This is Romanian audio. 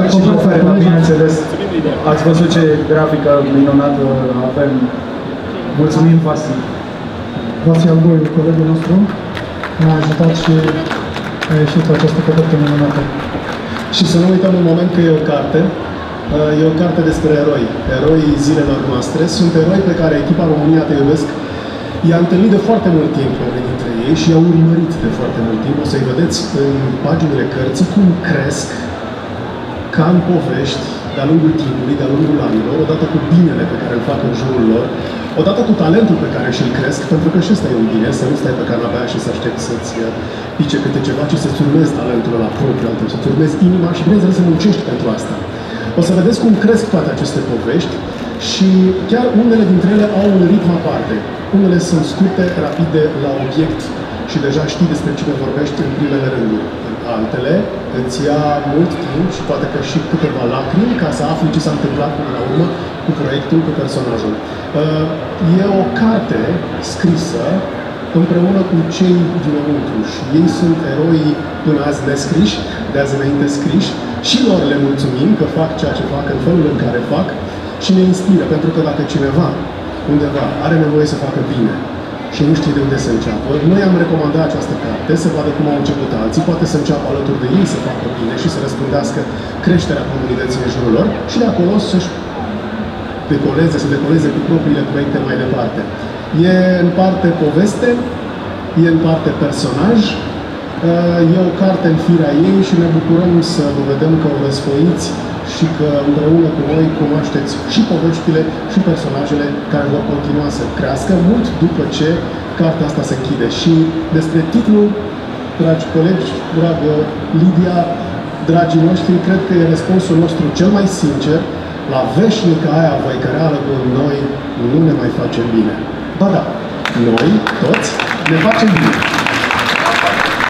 Ca și oferta, bineînțeles. Ați văzut ce grafică minunată avem. Mulțumim, Vasi. Vasi Alboiu, colegul nostru, ne-a ajutat și a ieșit cu această copertă minunată. Și să nu uităm un moment că e o carte. Uh, E o carte despre eroi, eroii zilelor noastre. Sunt eroi pe care echipa România Te Iubesc i-a întâlnit de foarte mult timp unii dintre ei și i-a urmărit de foarte mult timp. O să-i vedeți în paginile cărții cum cresc ca în povești de-a lungul timpului, de-a lungul anilor, odată cu binele pe care îl fac în jurul lor, odată cu talentul pe care și-l cresc, pentru că și ăsta e un bine, să nu stai pe canapea și să aștepți să-ți uh, pice câte ceva, ci să-ți urmezi talentul la propriu, altul, să-ți urmezi inima și, bineînțeles, să muncești pentru asta. O să vedeți cum cresc toate aceste povești și chiar unele dintre ele au un ritm aparte. Unele sunt scurte, rapide, la obiect și deja știi despre cine vorbești în primele rânduri. Altele îți ia mult timp și poate că și câteva lacrimi ca să afli ce s-a întâmplat până la urmă cu proiectul, cu personajul. Uh, E o carte scrisă împreună cu cei dinăuntru și ei sunt eroii până azi nescriși, de azi înainte scriși și lor le mulțumim că fac ceea ce fac în felul în care fac și ne inspiră, pentru că dacă cineva undeva are nevoie să facă bine și nu știe de unde să înceapă, noi am recomandat această carte să vadă cum au început alții, poate să înceapă alături de ei să facă bine și să răspândească creșterea comunității în jurul lor și de acolo să-și decoleze, să decoleze cu propriile proiecte mai departe. E în parte poveste, e în parte personaj, e o carte în firea ei și ne bucurăm să vă vedem că o răsfoiți și că împreună cu noi cunoașteți și poveștile și personajele care vor continua să crească mult după ce cartea asta se închide. Și despre titlu, dragi colegi, dragă Lidia, dragii noștri, cred că e răspunsul nostru cel mai sincer la veșnica aia văicăreală cu noi nu ne mai facem bine. Ba da, noi, toți, ne facem bine.